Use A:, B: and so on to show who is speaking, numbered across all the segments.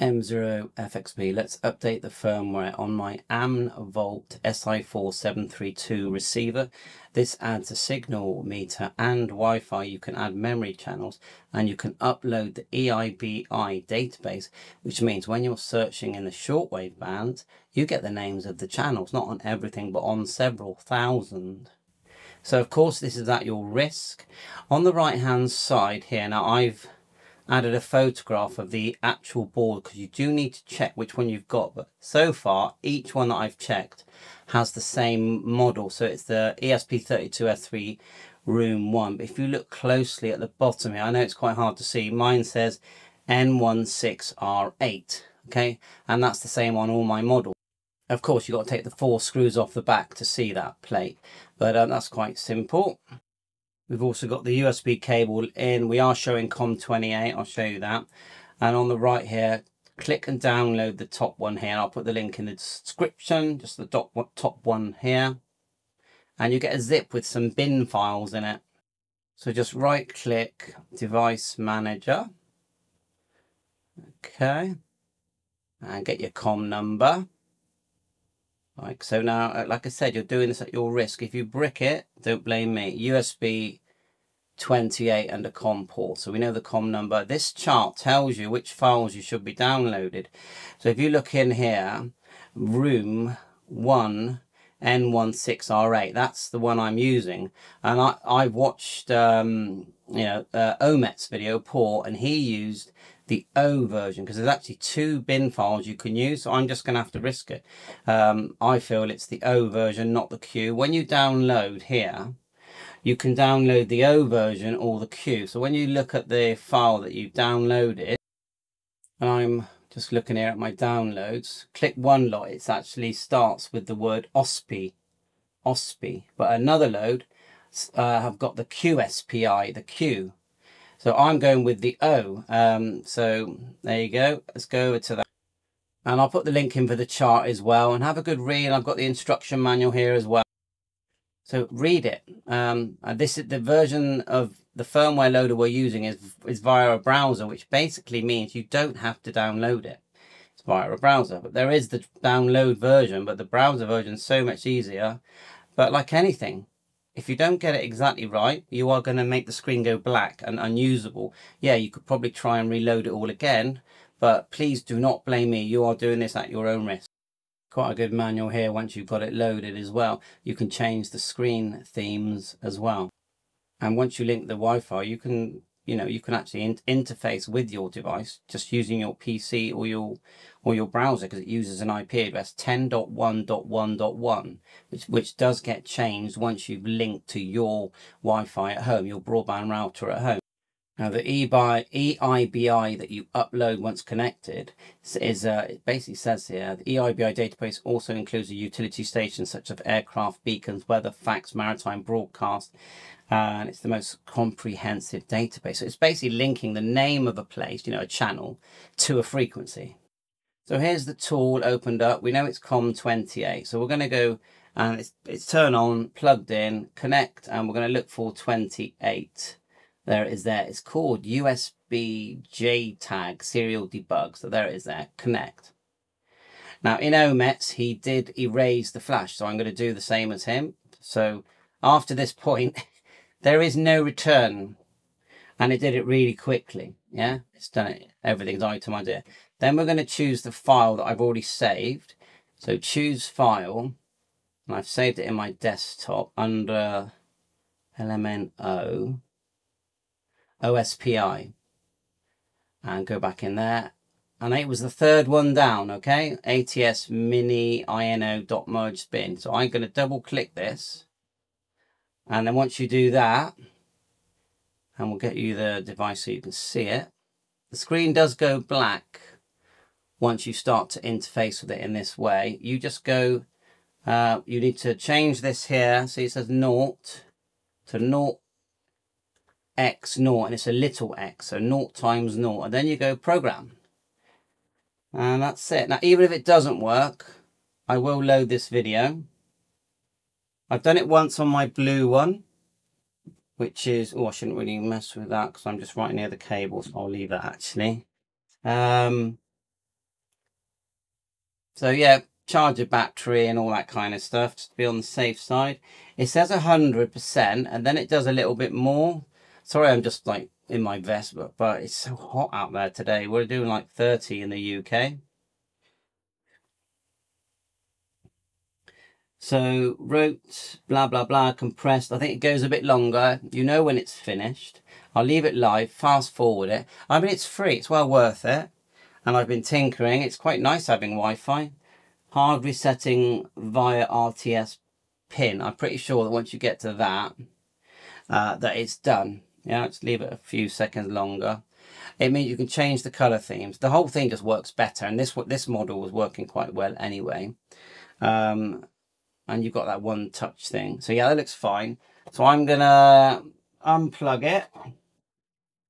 A: M0FXB, let's update the firmware on my AmnVolt SI4732 receiver. This adds a signal meter and Wi-Fi. You can add memory channels and you can upload the EIBI database, which means when you're searching in the shortwave bands, you get the names of the channels, not on everything, but on several thousand. So of course, this is at your risk. On the right hand side here, now I've added a photograph of the actual board because you do need to check which one you've got but so far each one that I've checked has the same model. So it's the ESP32S3 WROOM 1 but if you look closely at the bottom here I know it's quite hard to see. Mine says N16R8 okay? And that's the same on all my models. Of course you've got to take the four screws off the back to see that plate. But um, that's quite simple We've also got the USB cable in. We are showing COM28. I'll show you that. And on the right here, click and download the top one here. I'll put the link in the description, just the top one here. And you get a zip with some bin files in it. So just right click, device manager. Okay. And get your COM number. Like so now, uh, like I said, you're doing this at your risk. If you brick it, don't blame me. USB 28 and a COM port. So we know the COM number. This chart tells you which files you should be downloaded. So if you look in here, WROOM 1 N16R8, that's the one I'm using. And I, I've watched, um, you know, uh, Omet's video, Paul, and he used the O version because there's actually two bin files you can use. So I'm just going to have to risk it. Um, I feel it's the O version, not the Q. When you download here, you can download the O version or the Q. So when you look at the file that you downloaded, and I'm just looking here at my downloads, click one lot, it actually starts with the word OSPI, OSPI. But another load uh, have got the QSPI, the Q. So I'm going with the O. Um, so there you go. Let's go over to that. And I'll put the link in for the chart as well and have a good read. I've got the instruction manual here as well. So read it. Um, this is the version of the firmware loader we're using is, is via a browser, which basically means you don't have to download it. It's via a browser, but there is the download version, but the browser version is so much easier. But like anything, if you don't get it exactly right, you are going to make the screen go black and unusable. Yeah, you could probably try and reload it all again, but please do not blame me. You are doing this at your own risk. Quite a good manual here once you've got it loaded as well. You can change the screen themes as well. And once you link the Wi-Fi, you can you know you can actually in interface with your device just using your PC or your or your browser because it uses an IP address 10.1.1.1 which which does get changed once you've linked to your Wi-Fi at home your broadband router at home now the EBI, EIBI that you upload once connected is, uh, it basically says here, the EIBI database also includes a utility station such as aircraft, beacons, weather, fax, maritime broadcast, and it's the most comprehensive database. So it's basically linking the name of a place, you know, a channel, to a frequency. So here's the tool opened up. We know it's COM28. So we're going to go and it's, it's turn on, plugged in, connect, and we're going to look for 28. There it is there. It's called USB JTAG serial debug. So there it is there, connect. Now in Omets, he did erase the flash. So I'm going to do the same as him. So after this point, there is no return. And it did it really quickly. Yeah, it's done it. Everything's itemized here. Then we're going to choose the file that I've already saved. So choose file. And I've saved it in my desktop under LMNO. OSPI. And go back in there. And it was the third one down, okay? ATS mini INO dot merge bin. So I'm going to double click this. And then once you do that, and we'll get you the device so you can see it. The screen does go black once you start to interface with it in this way. You just go, uh, you need to change this here. See it says naught to naught x naught and it's a little x so naught times naught. And then you go program. And that's it. Now even if it doesn't work I will load this video. I've done it once on my blue one which is oh I shouldn't really mess with that because I'm just right near the cable so I'll leave that actually. Um So yeah, charge your battery and all that kind of stuff just to be on the safe side. It says 100% and then it does a little bit more. Sorry, I'm just like in my vest, but, but it's so hot out there today. We're doing like 30 in the UK. So wrote, blah, blah, blah, compressed. I think it goes a bit longer. You know when it's finished. I'll leave it live, fast forward it. I mean, it's free. It's well worth it. And I've been tinkering. It's quite nice having Wi-Fi. Hard resetting via RTS pin. I'm pretty sure that once you get to that, uh, that it's done. Yeah, let's leave it a few seconds longer. It means you can change the color themes. The whole thing just works better. And this what this model was working quite well anyway. Um, and you've got that one touch thing. So yeah, that looks fine. So I'm gonna unplug it,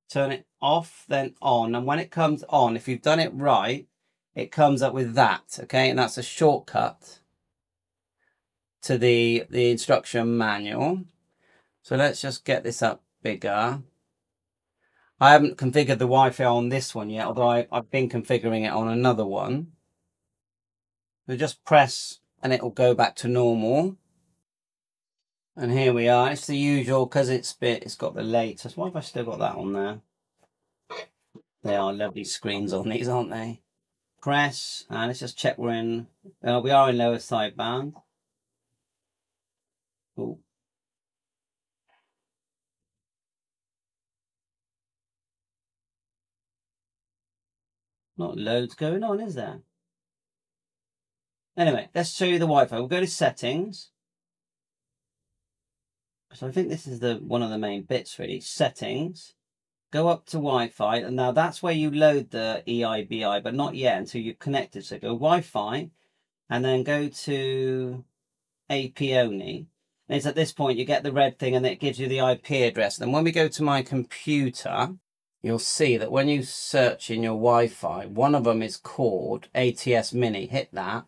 A: turn it off, then on. And when it comes on, if you've done it right, it comes up with that, okay? And that's a shortcut to the, the instruction manual. So let's just get this up bigger. I haven't configured the Wi-Fi on this one yet, although I, have been configuring it on another one. So just press and it will go back to normal. And here we are. It's the usual because it's bit. It's got the latest. Why have I still got that on there? They are lovely screens on these, aren't they? Press and let's just check we're in. Uh, we are in lower sideband. Ooh. Not loads going on, is there? Anyway, let's show you the Wi-Fi. We'll go to settings. So I think this is the one of the main bits really. Settings. Go up to Wi-Fi. And now that's where you load the EIBI, but not yet until you're connected. So go Wi-Fi and then go to AP only. And it's at this point you get the red thing and it gives you the IP address. Then when we go to my computer, you'll see that when you search in your Wi-Fi, one of them is called ATS Mini. Hit that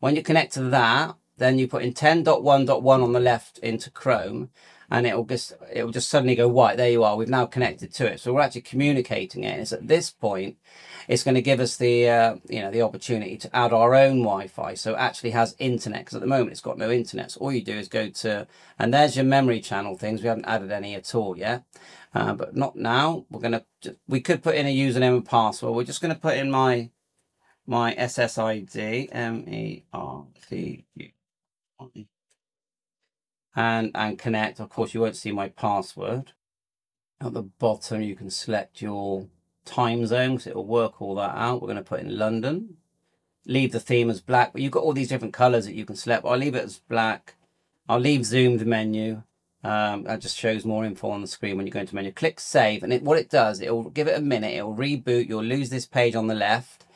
A: when you connect to that, then you put in 10.1.1 on the left into Chrome and it'll just it'll just suddenly go white. There you are. We've now connected to it. So we're actually communicating it. it's at this point, it's going to give us the uh, you know the opportunity to add our own Wi-Fi. So it actually has internet because at the moment it's got no internet. So all you do is go to and there's your memory channel things. We haven't added any at all yet, uh, but not now. We're gonna we could put in a username and password. We're just going to put in my my SSID, M-E-R-T-U, and, and connect. Of course, you won't see my password. At the bottom, you can select your time zone, because it'll work all that out. We're going to put in London. Leave the theme as black, but you've got all these different colors that you can select. I'll leave it as black. I'll leave zoomed menu. Um, that just shows more info on the screen when you go into menu. Click save, and it, what it does, it will give it a minute. It will reboot. You'll lose this page on the left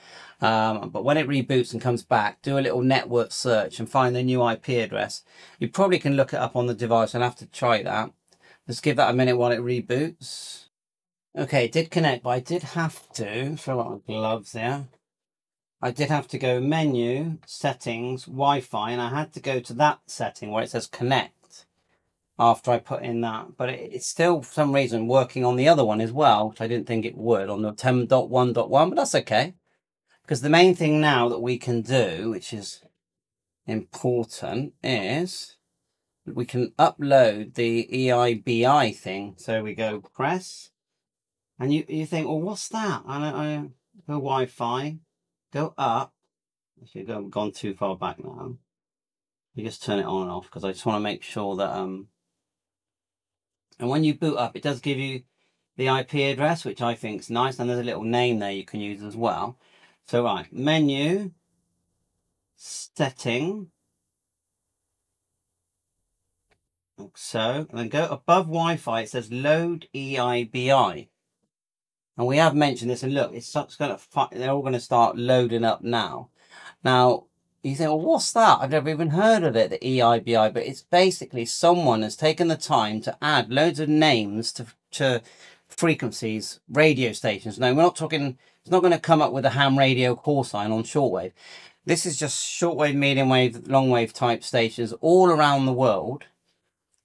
A: um, but when it reboots and comes back, do a little network search and find the new IP address. You probably can look it up on the device. I'll have to try that. Let's give that a minute while it reboots. Okay, it did connect, but I did have to, throw on gloves there. I did have to go menu, settings, Wi-Fi, and I had to go to that setting where it says connect after I put in that. But it, it's still, for some reason, working on the other one as well, which I didn't think it would on the 10.1.1, but that's okay. Because the main thing now that we can do, which is important, is we can upload the EIBI thing. So we go press, and you, you think, well, what's that? I, I go Wi-Fi, go up. If you've gone, gone too far back now, you just turn it on and off because I just want to make sure that, um, and when you boot up, it does give you the IP address, which I think is nice. And there's a little name there you can use as well. So right, menu, setting, like so, and then go above Wi-Fi, it says load EIBI. And we have mentioned this, and look, it's going to, they're all going to start loading up now. Now, you think, well, what's that? I've never even heard of it, the EIBI, but it's basically someone has taken the time to add loads of names to, to frequencies, radio stations. No, we're not talking it's not going to come up with a ham radio call sign on shortwave. This is just shortwave, medium wave, long wave type stations all around the world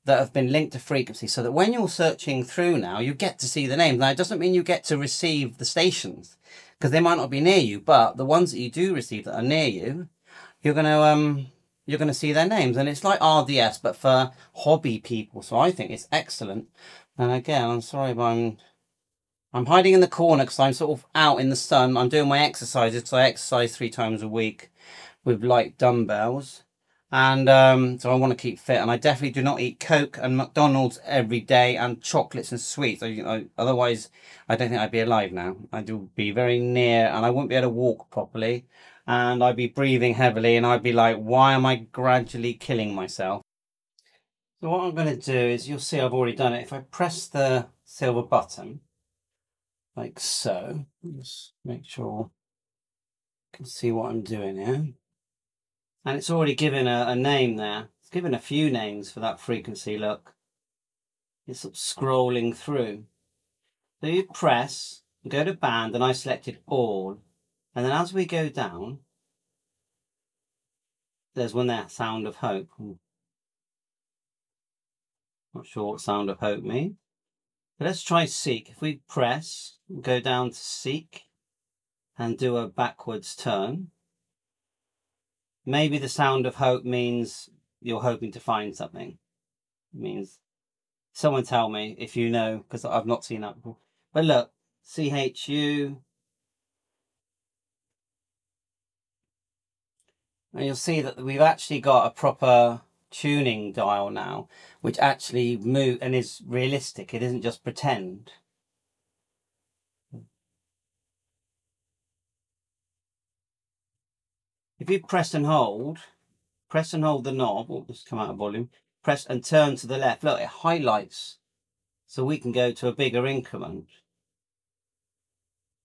A: that have been linked to frequency so that when you're searching through now, you get to see the names. Now, it doesn't mean you get to receive the stations because they might not be near you, but the ones that you do receive that are near you, you're going to um you're going to see their names, and it's like RDS but for hobby people. So I think it's excellent. And again, I'm sorry, but I'm I'm hiding in the corner because I'm sort of out in the sun. I'm doing my exercises because I exercise three times a week with light dumbbells. And um, so I want to keep fit. And I definitely do not eat Coke and McDonald's every day and chocolates and sweets. I, know, otherwise, I don't think I'd be alive now. I'd be very near and I wouldn't be able to walk properly. And I'd be breathing heavily and I'd be like, why am I gradually killing myself? So what I'm going to do is, you'll see I've already done it. If I press the silver button, like so. Just make sure you can see what I'm doing here. And it's already given a, a name there. It's given a few names for that frequency, look. It's sort of scrolling through. So you press, go to band, and I selected all. And then as we go down, there's one there, Sound of Hope. Hmm. Not sure what Sound of Hope means. Let's try Seek. If we press, go down to Seek and do a backwards turn. Maybe the sound of hope means you're hoping to find something. It means someone tell me if you know, because I've not seen that before. But look, CHU. And you'll see that we've actually got a proper tuning dial now, which actually move and is realistic. It isn't just pretend. If you press and hold, press and hold the knob, oh, just come out of volume, press and turn to the left, look, it highlights so we can go to a bigger increment.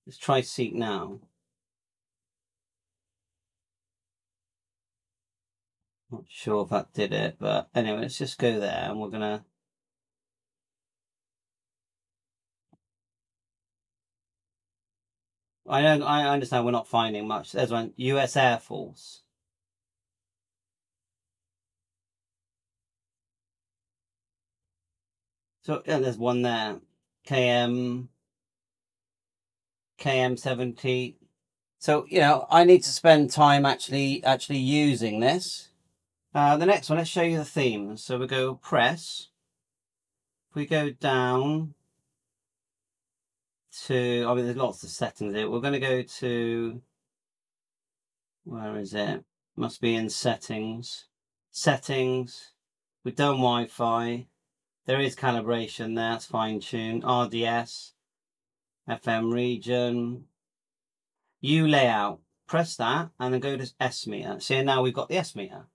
A: Let's try seek now. Not sure if that did it, but anyway, let's just go there and we're gonna I don't I understand we're not finding much. There's one US Air Force. So yeah, there's one there. KM KM seventy. So, you know, I need to spend time actually actually using this. Uh, the next one, let's show you the themes. So we go press. If we go down to, I mean, there's lots of settings here. We're going to go to, where is it? Must be in settings. Settings. We've done Wi-Fi. There is calibration there. It's fine-tuned. RDS. FM region. U layout. Press that and then go to S meter. See, now we've got the S meter.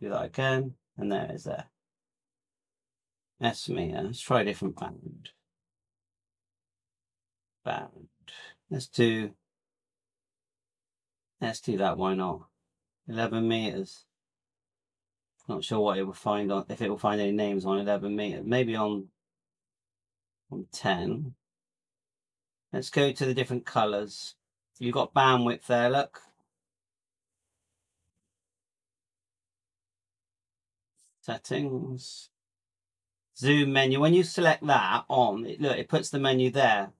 A: Do that again, and there is there. S meter. Let's try a different band. Band. Let's do. Let's do that. Why not? Eleven meters. Not sure what it will find on if it will find any names on eleven meters. Maybe on on ten. Let's go to the different colours. You've got bandwidth there. Look. Settings, zoom menu. When you select that on, it, look, it puts the menu there.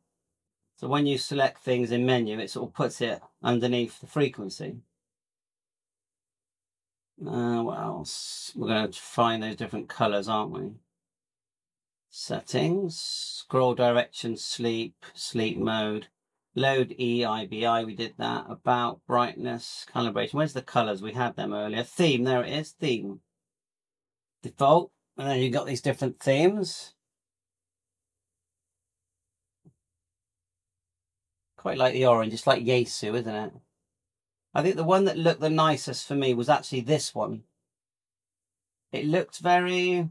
A: So when you select things in menu, it sort of puts it underneath the frequency. Uh, what else? We're going to find those different colors, aren't we? Settings, scroll direction, sleep, sleep mode, load EIBI, we did that. About brightness, calibration. Where's the colors? We had them earlier. Theme, there it is, theme default. And then you've got these different themes. Quite like the orange, it's like Yaesu, isn't it? I think the one that looked the nicest for me was actually this one. It looked very,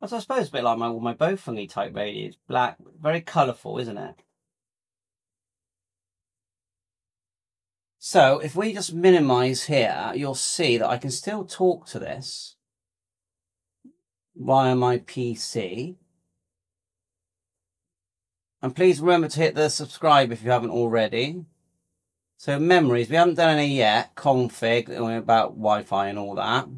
A: I suppose a bit like my, my Baofeng type radios. Black, very colourful, isn't it? So if we just minimize here, you'll see that I can still talk to this via my PC. And please remember to hit the subscribe if you haven't already. So memories, we haven't done any yet. Config, about Wi-Fi and all that.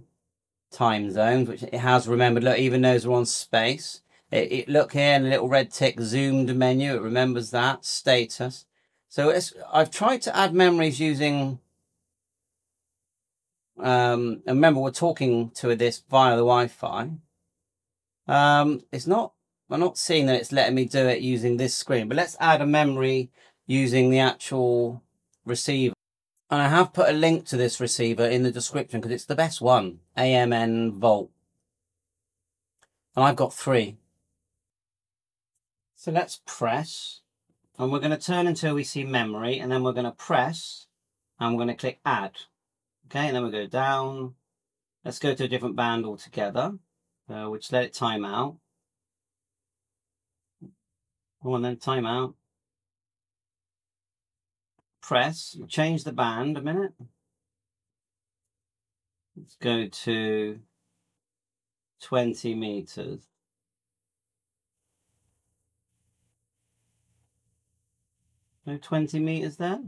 A: Time zones, which it has remembered. Look, even those are on space. It, it, look here, in a little red tick, zoomed menu. It remembers that status. So it's, I've tried to add memories using. Um, and remember, we're talking to this via the Wi-Fi. Um, it's not. I'm not seeing that it's letting me do it using this screen. But let's add a memory using the actual receiver. And I have put a link to this receiver in the description because it's the best one. AMN Volt. And I've got three. So let's press. And we're going to turn until we see memory. And then we're going to press. And we're going to click add. Okay, and then we go down. Let's go to a different band altogether. So we'll just let it time out. On then, time out press, change the band a minute. Let's go to 20 meters. No 20 meters there.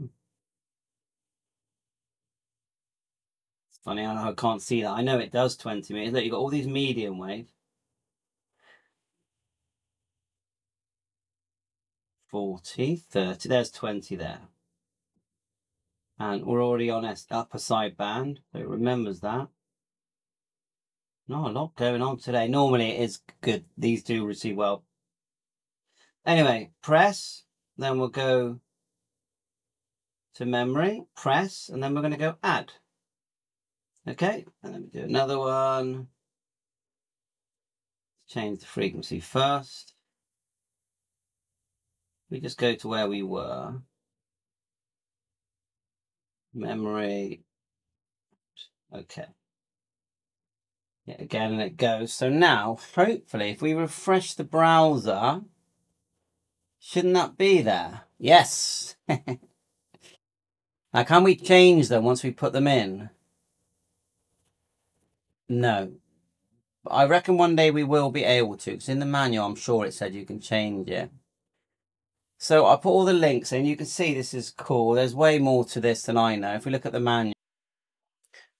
A: It's funny, I can't see that. I know it does 20 meters. Look, you've got all these medium wave. 40, 30, there's 20 there and we're already on S upper side band so it remembers that not a lot going on today normally it is good these do receive well anyway press then we'll go to memory press and then we're going to go add okay and then we do another one change the frequency first we just go to where we were memory. Okay. Yeah, again, and it goes. So now, hopefully, if we refresh the browser, shouldn't that be there? Yes. now, can we change them once we put them in? No. I reckon one day we will be able to, because in the manual, I'm sure it said you can change it. So I put all the links in. You can see this is cool. There's way more to this than I know. If we look at the manual.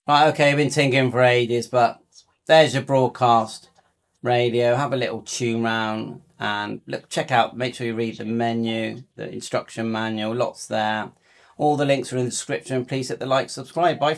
A: Right, okay, I've been thinking for ages, but there's your broadcast radio. Have a little tune round and look, check out, make sure you read the menu, the instruction manual, lots there. All the links are in the description. Please hit the like, subscribe. Bye.